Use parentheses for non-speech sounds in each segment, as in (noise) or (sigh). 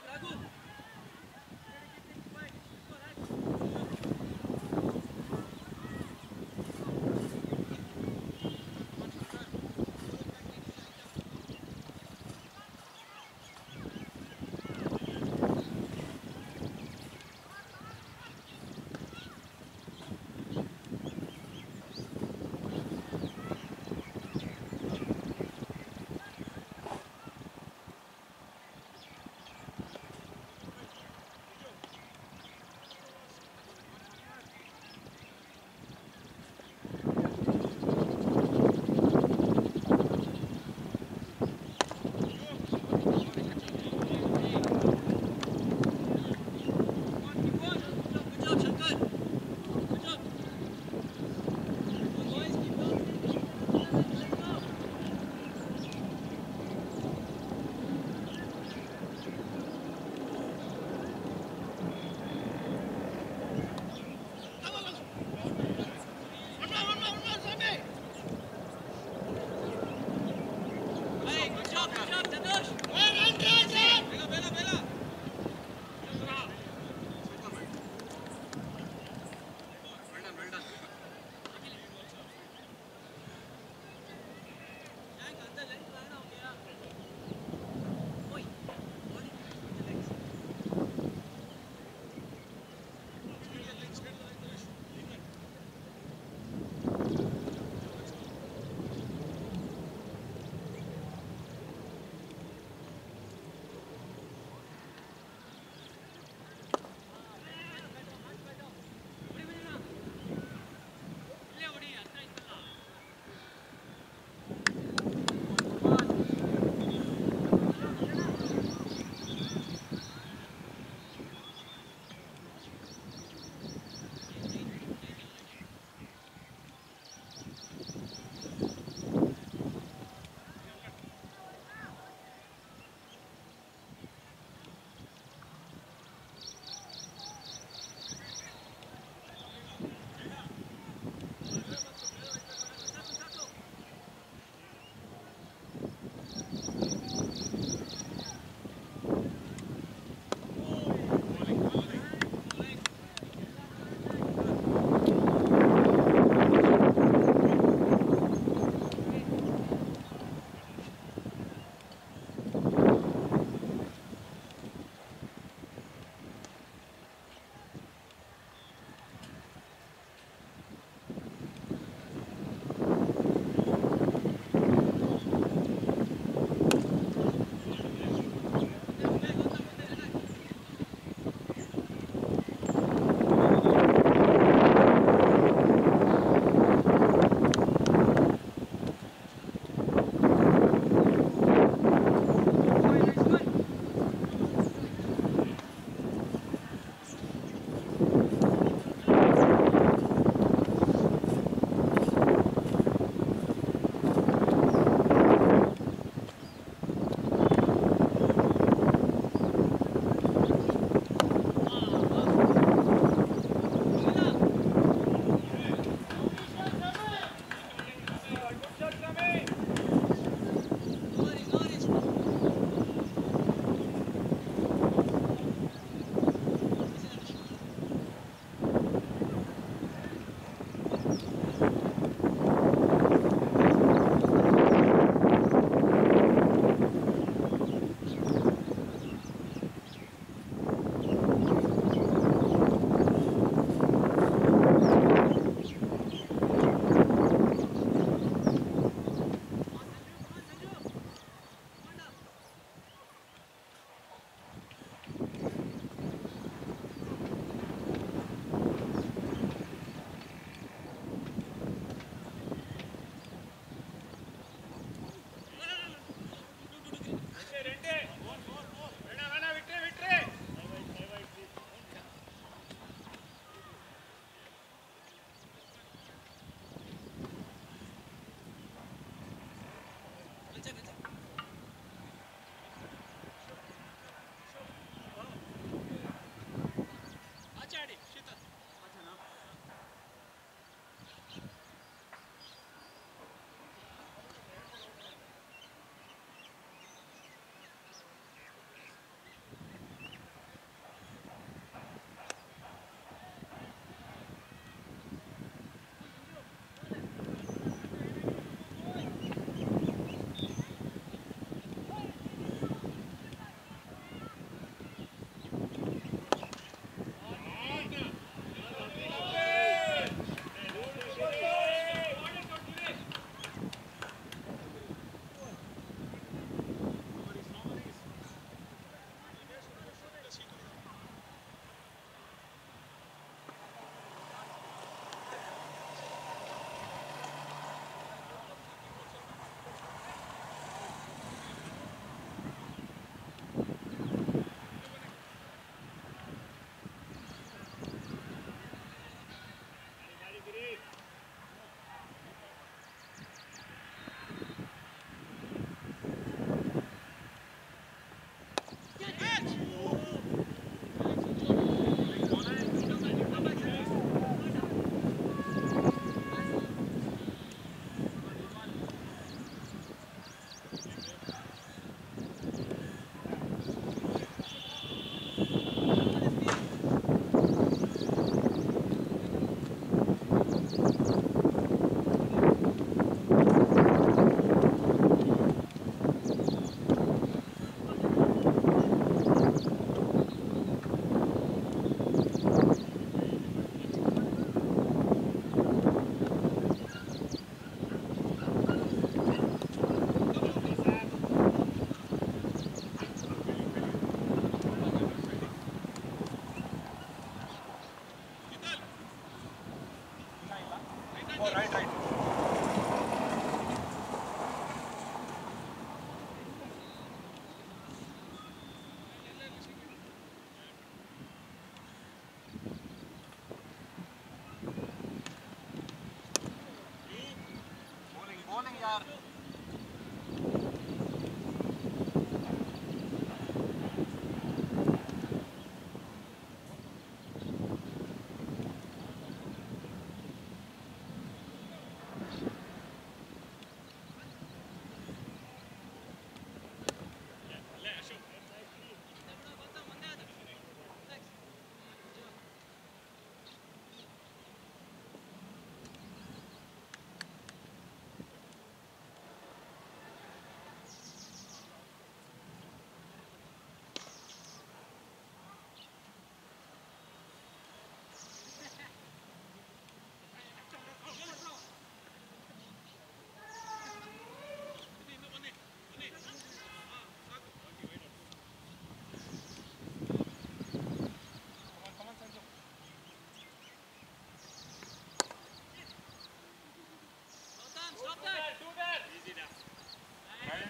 Bravo, Bravo.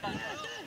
Fielding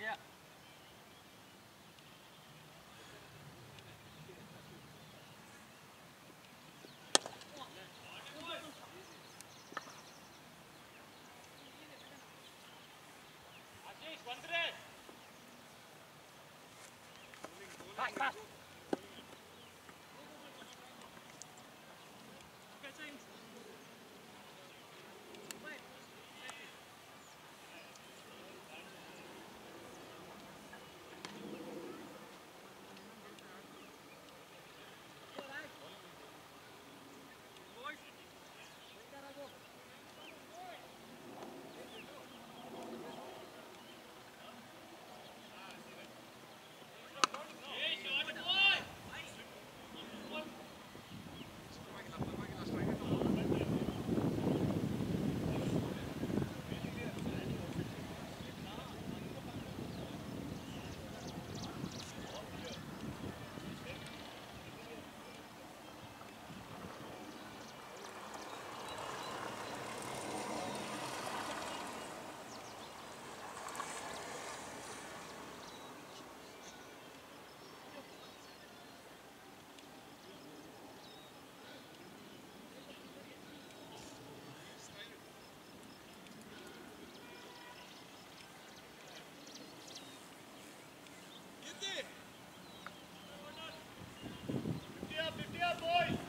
kia Back, back. boys.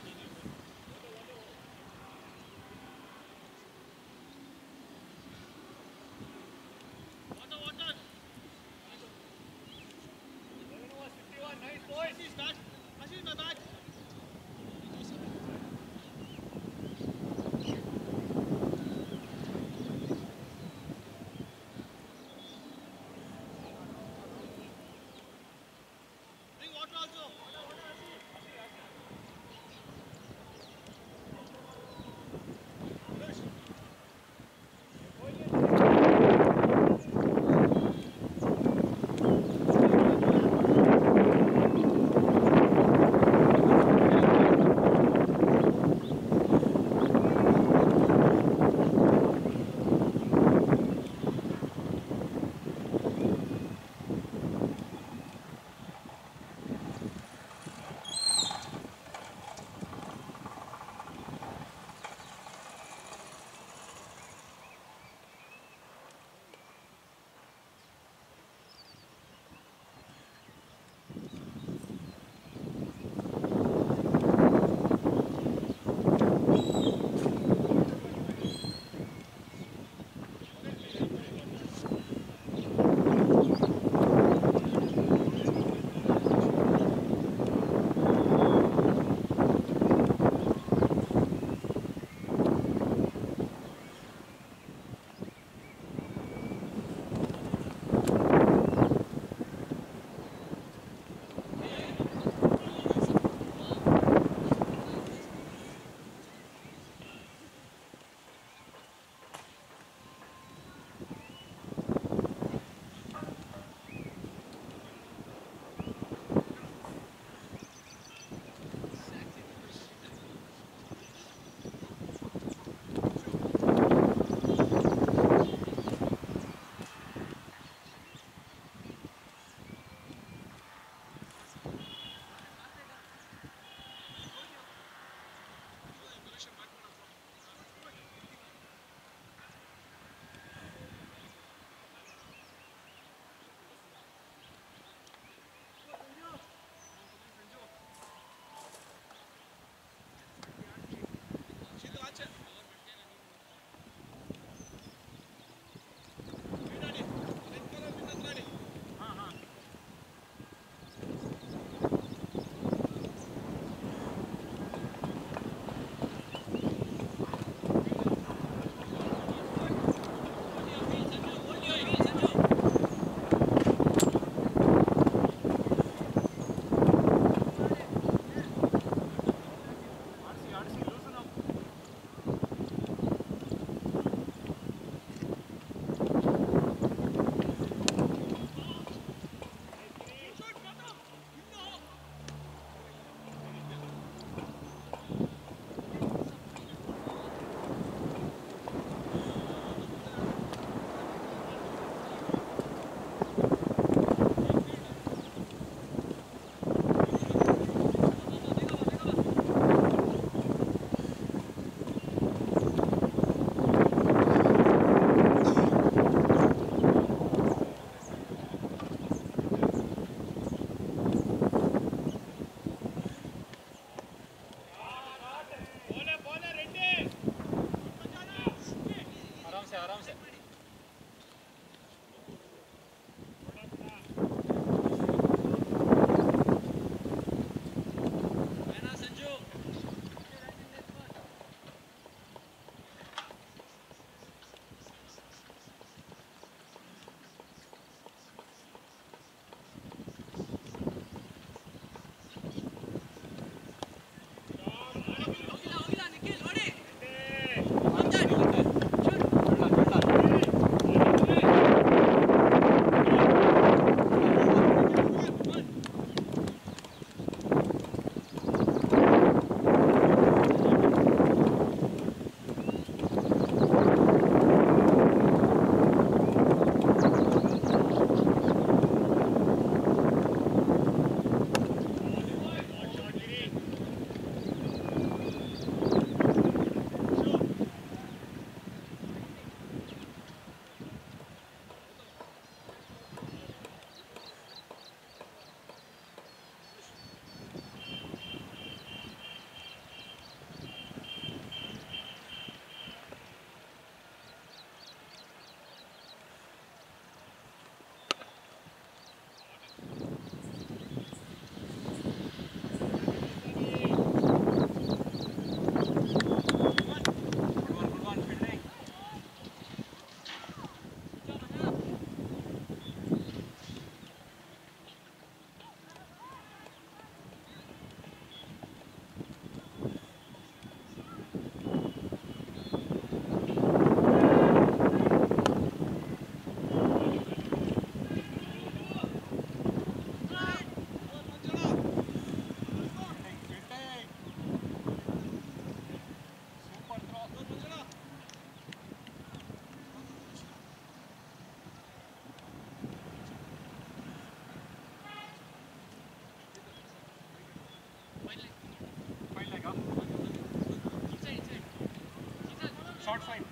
Short side.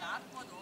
dado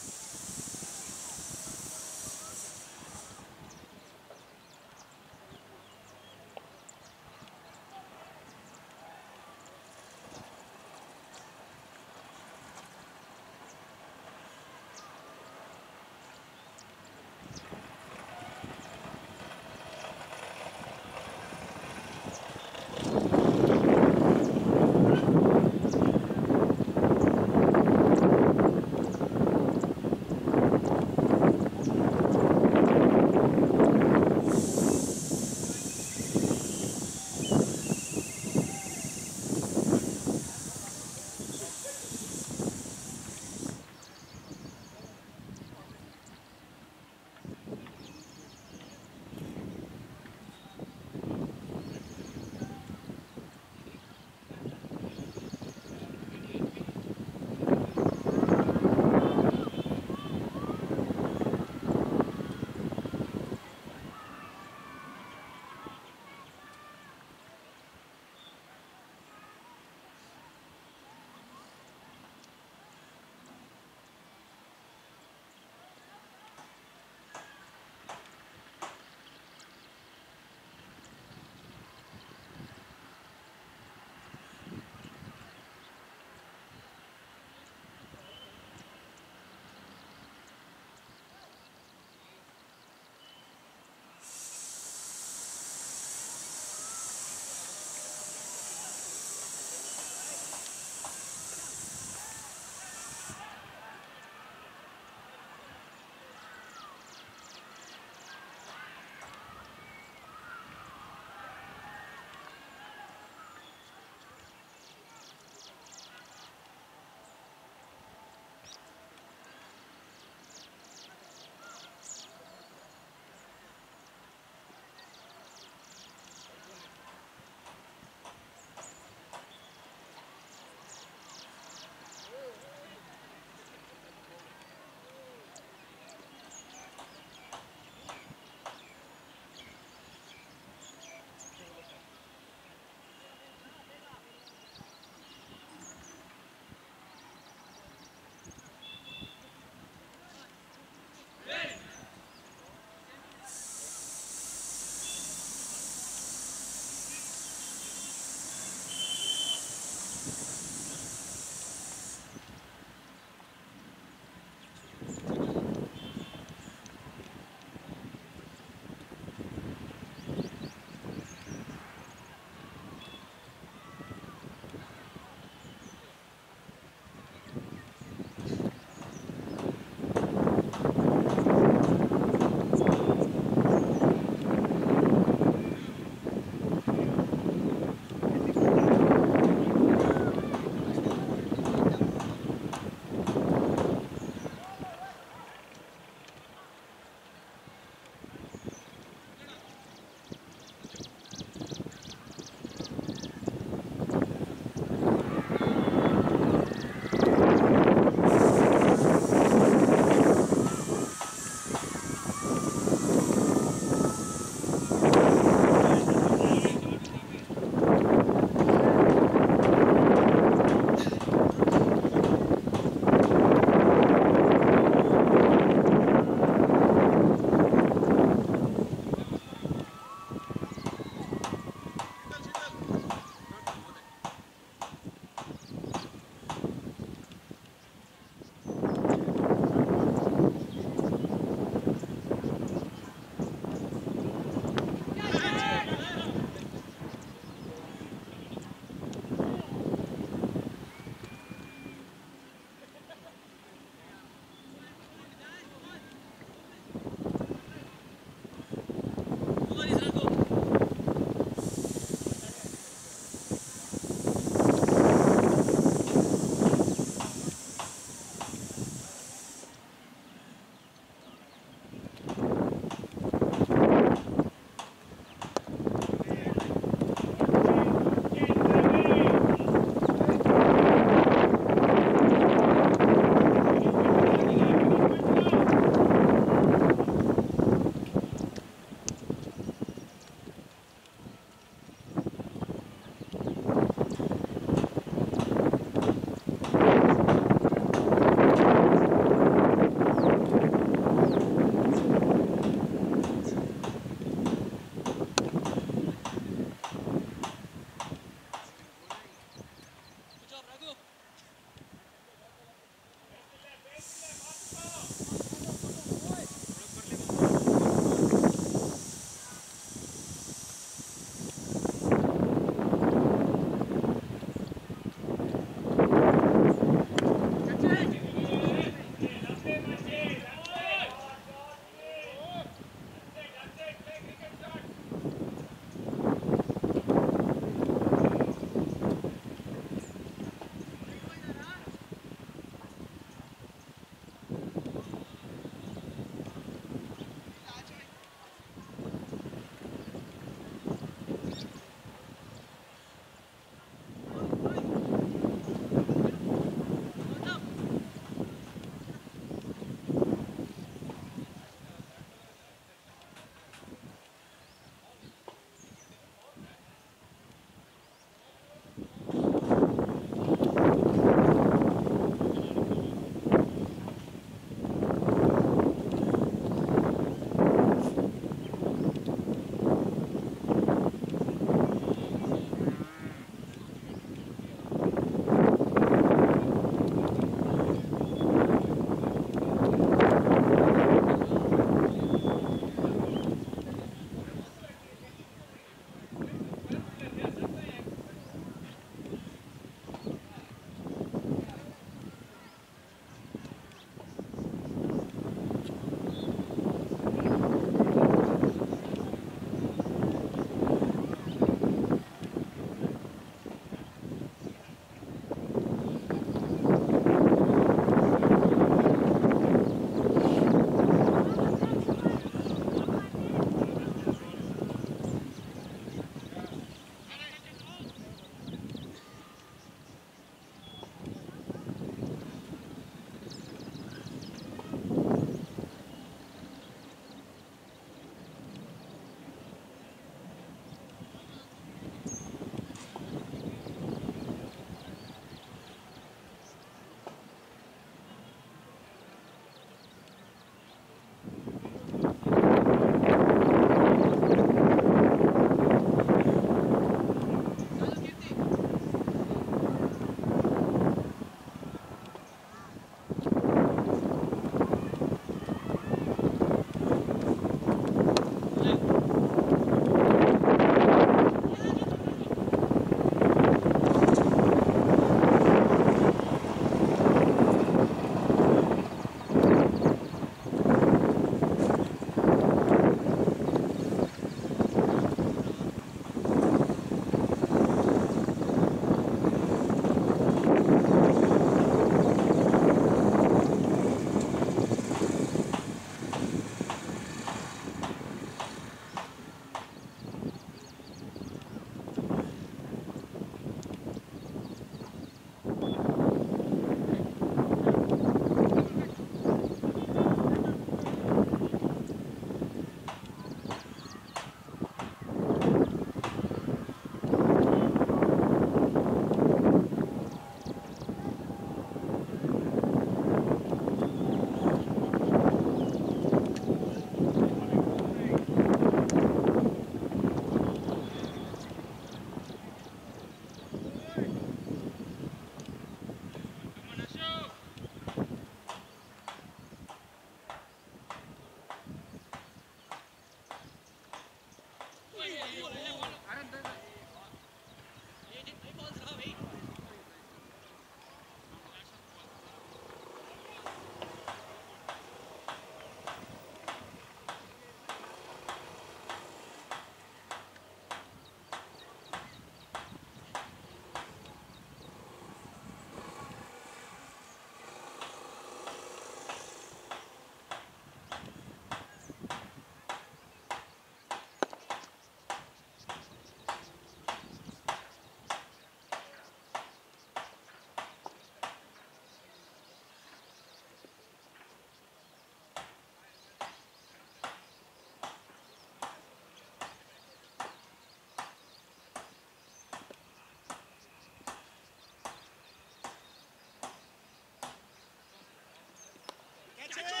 Jay.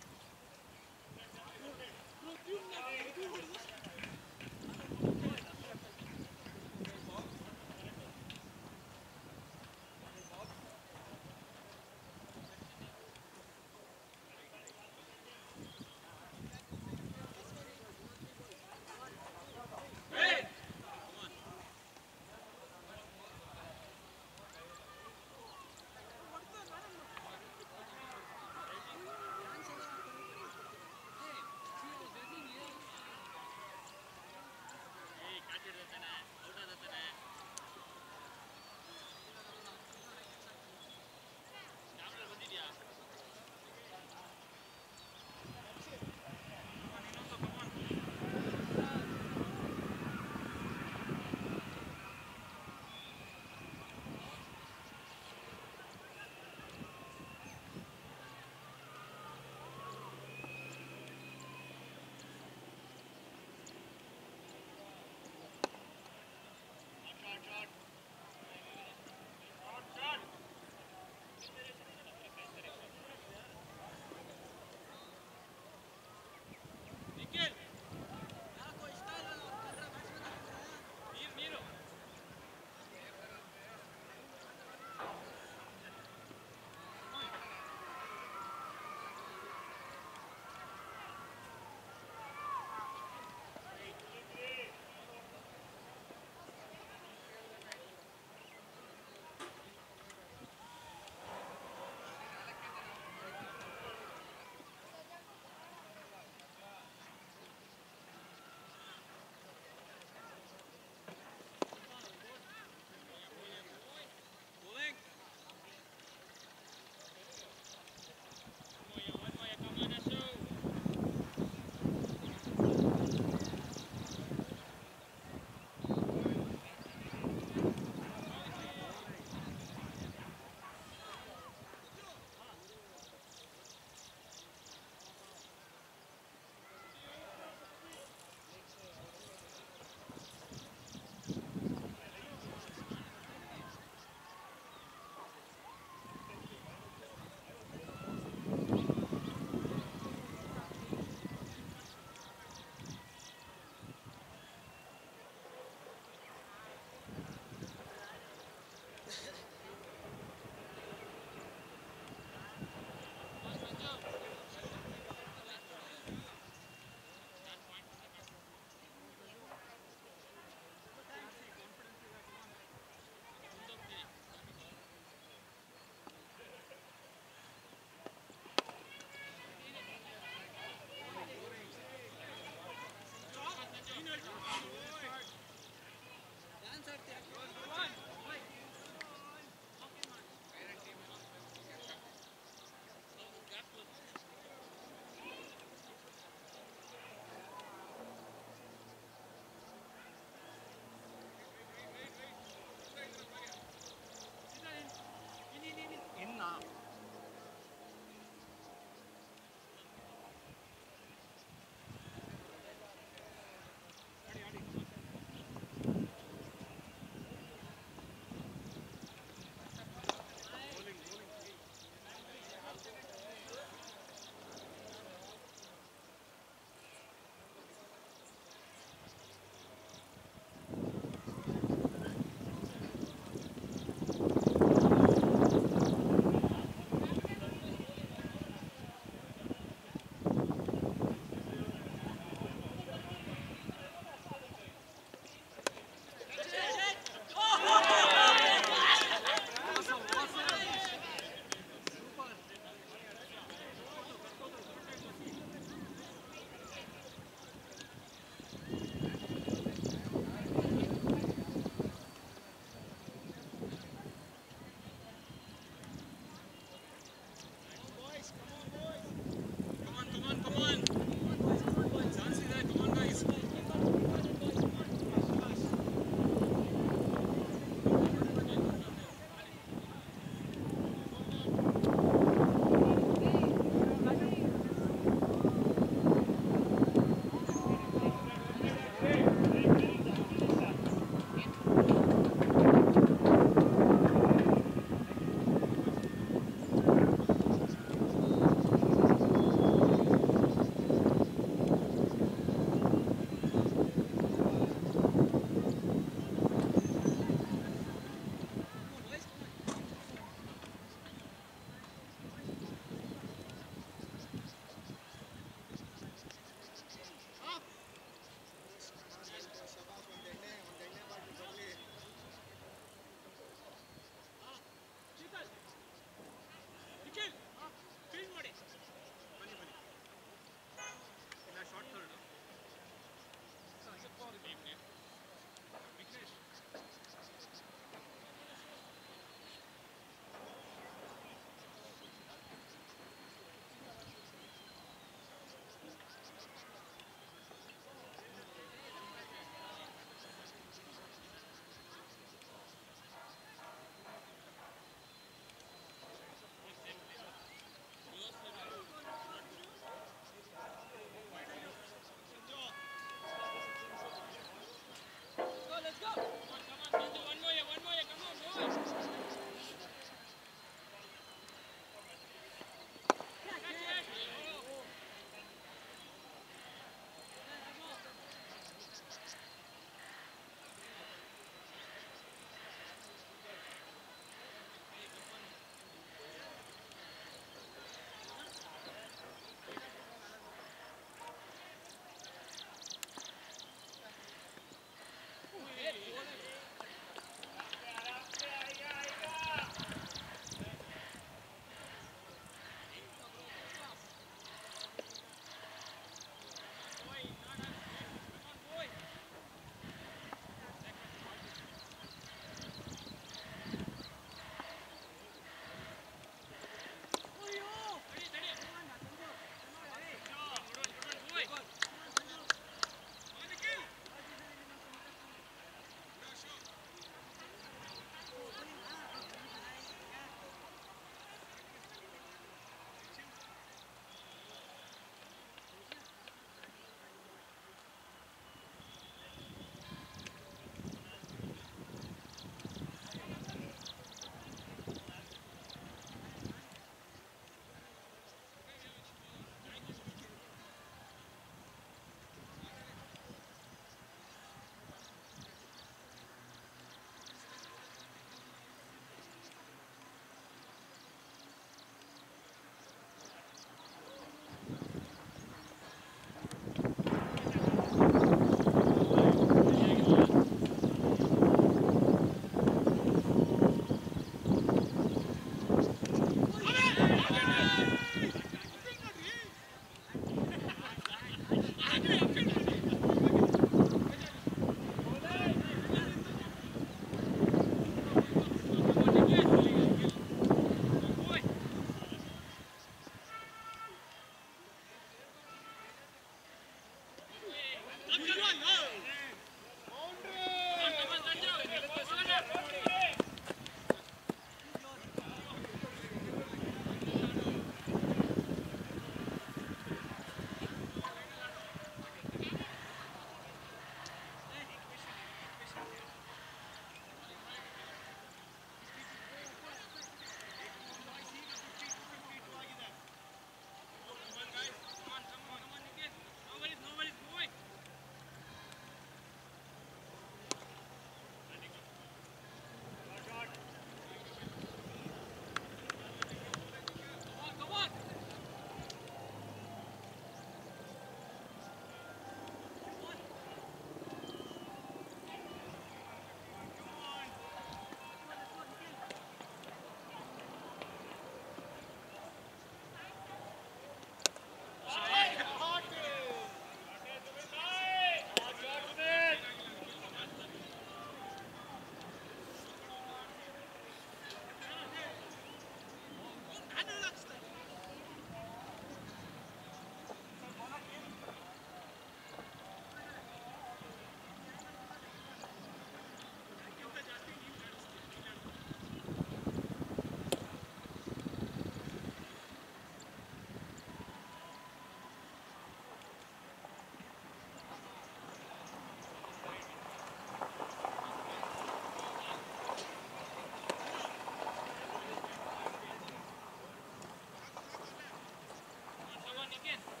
again.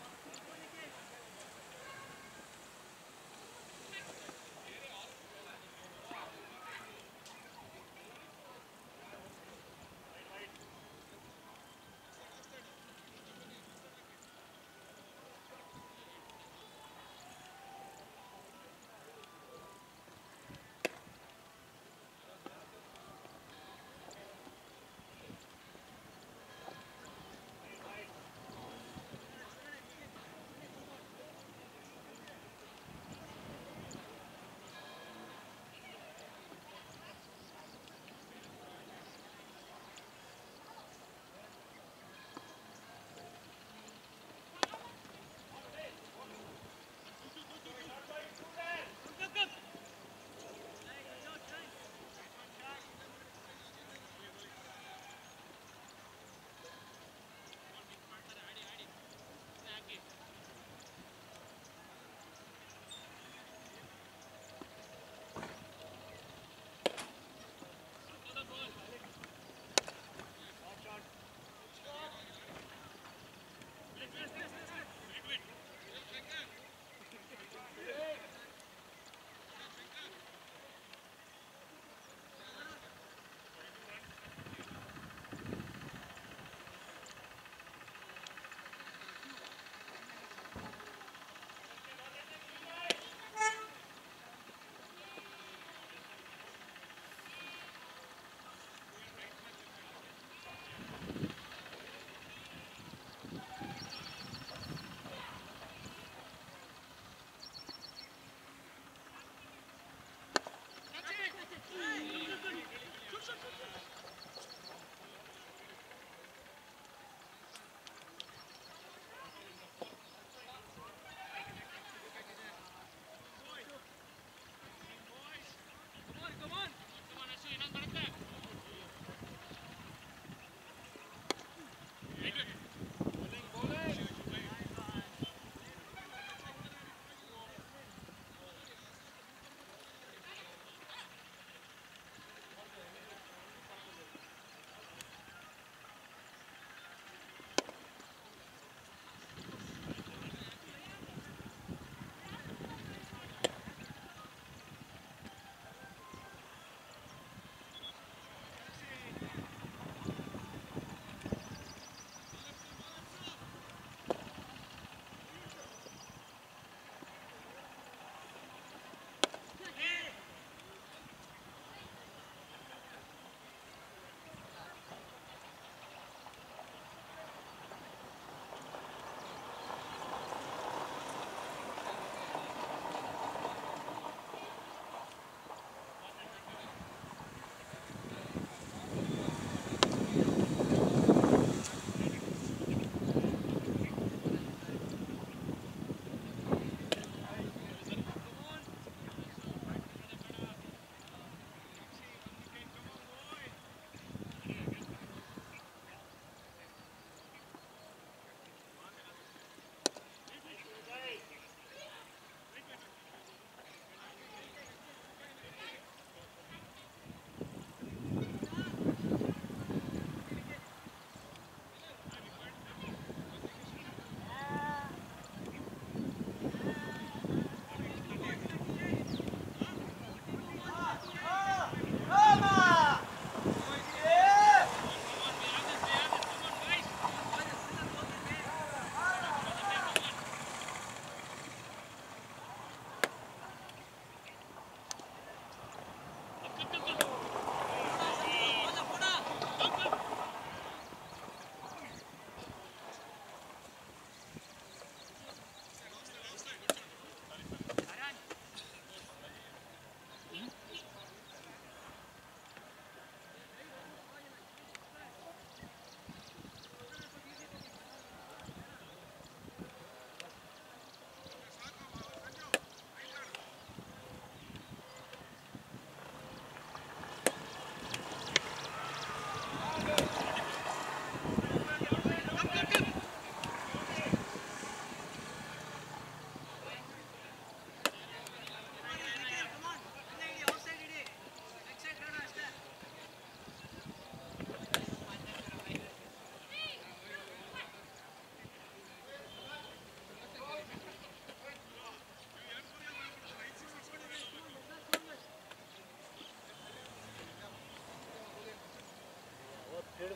Thank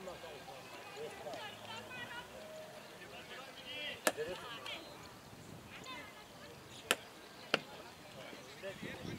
you.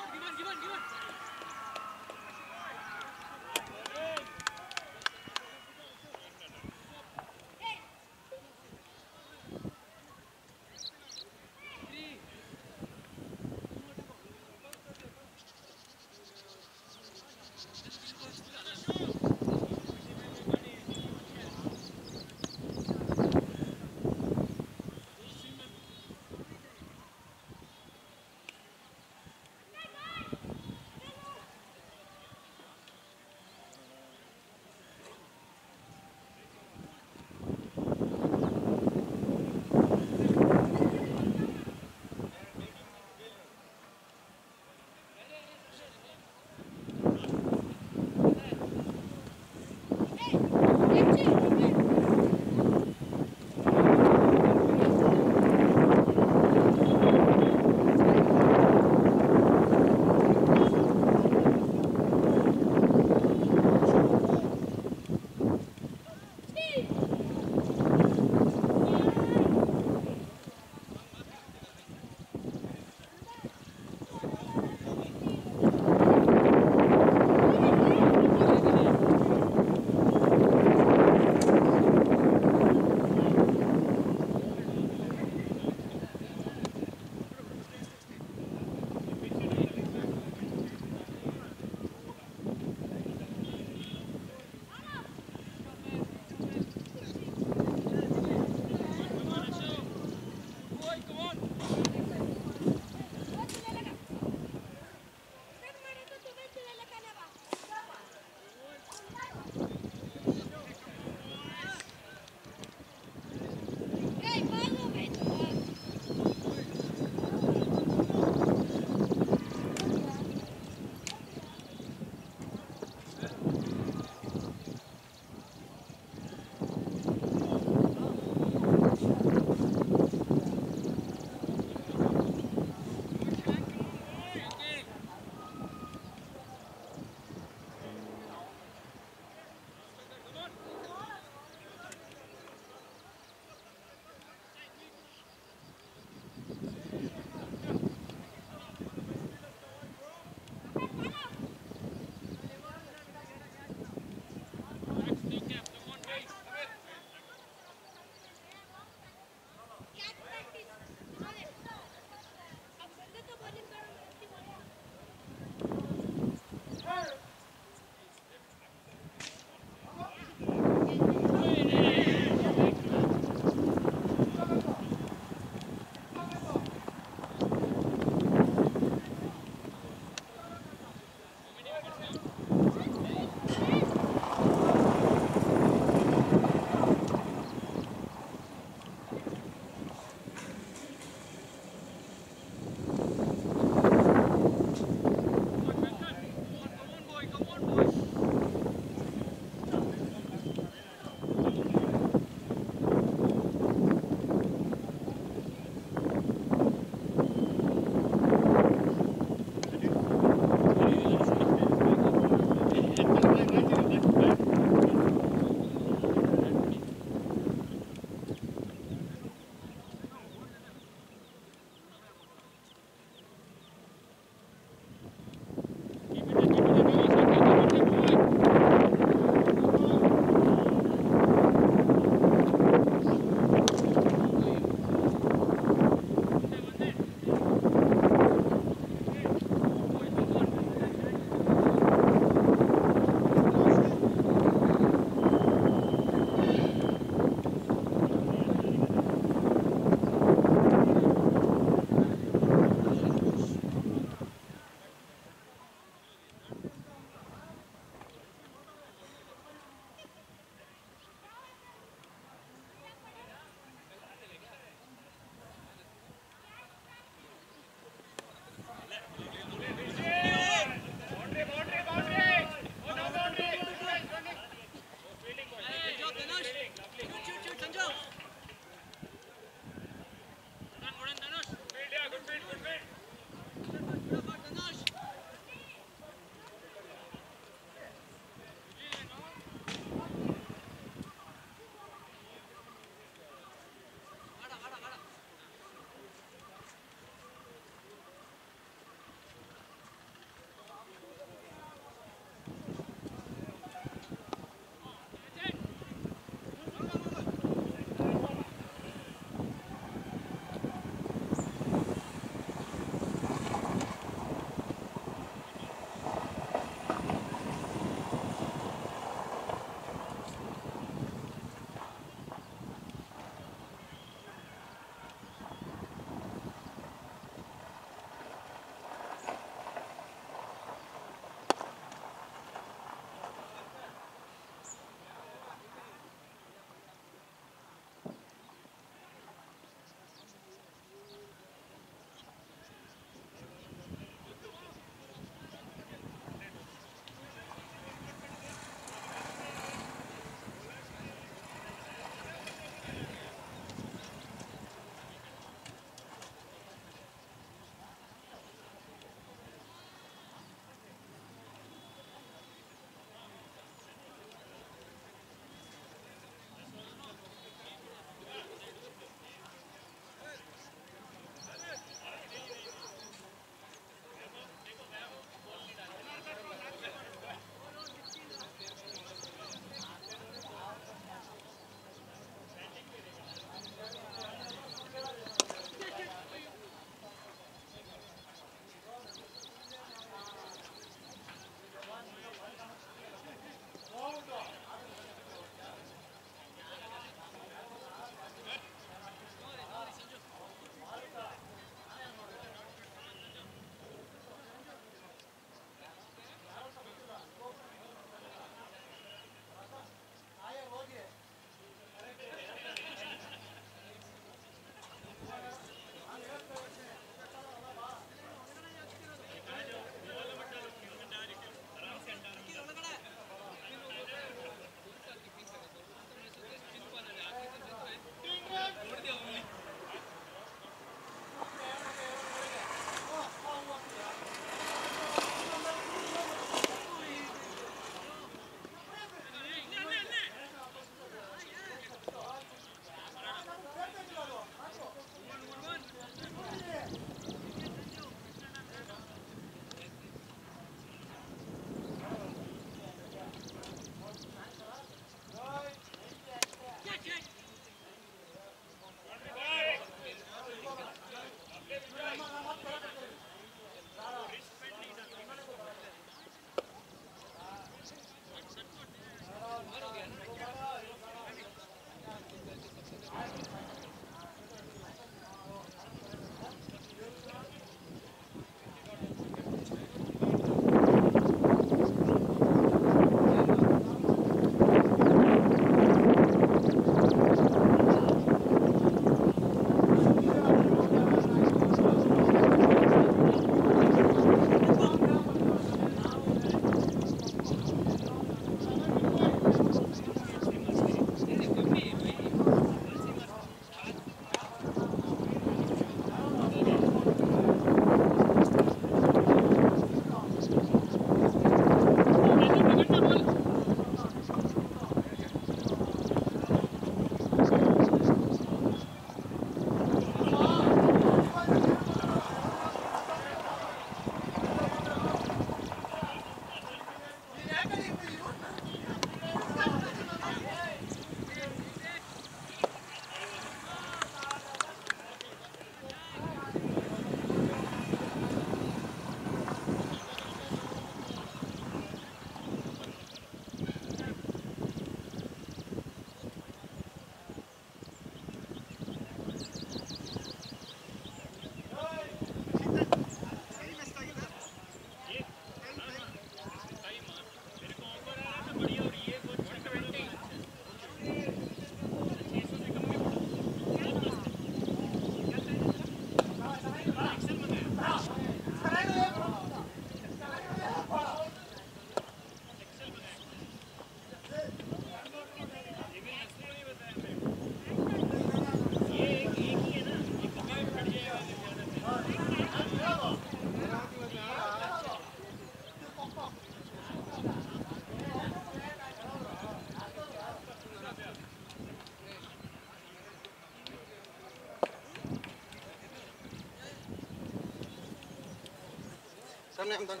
خليني عندك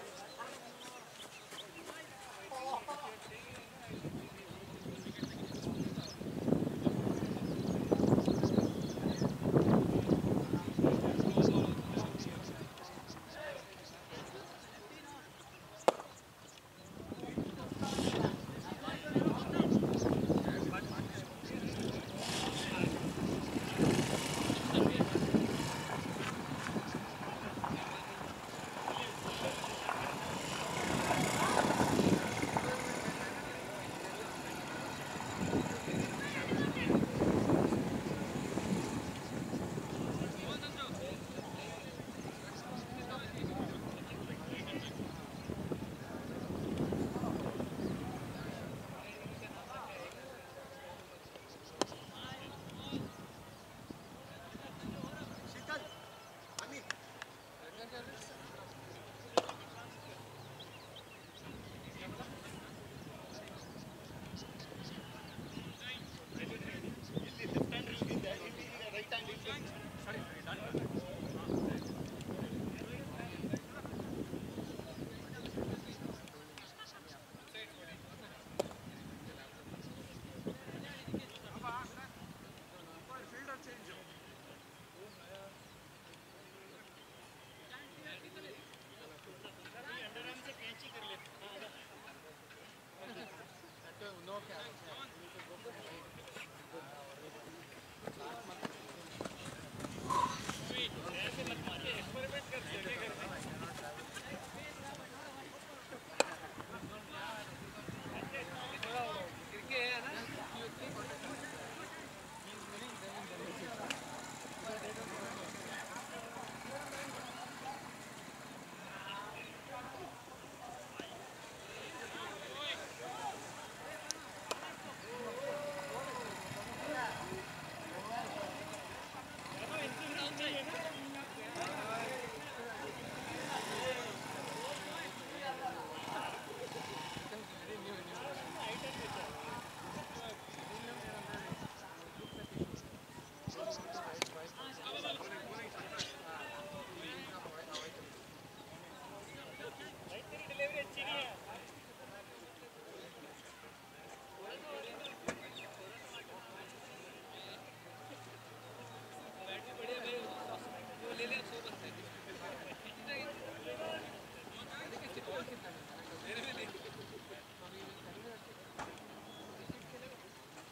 experiment कर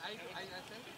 I, I, I think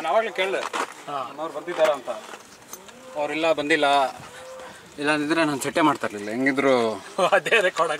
ನಾನು ಆವಾಗಲೇ ಕೇಳಿದೆ. ಅವ್ರು ಬಂದಿದ್ದಾರೆ ಅಂತ. ಅವ್ರಿಲ್ಲ ಬಂದಿಲ್ಲ. ಇಲ್ಲ ಅಂದಿದ್ರೆ ನಾನು ಚಟ್ಟೆ ಮಾಡ್ತಾ ಇರಲಿಲ್ಲ. ಹೆಂಗಿದ್ರು (laughs) ಅದೇ ರೆಕಾರ್ಡ್ ಆಗುತ್ತೆ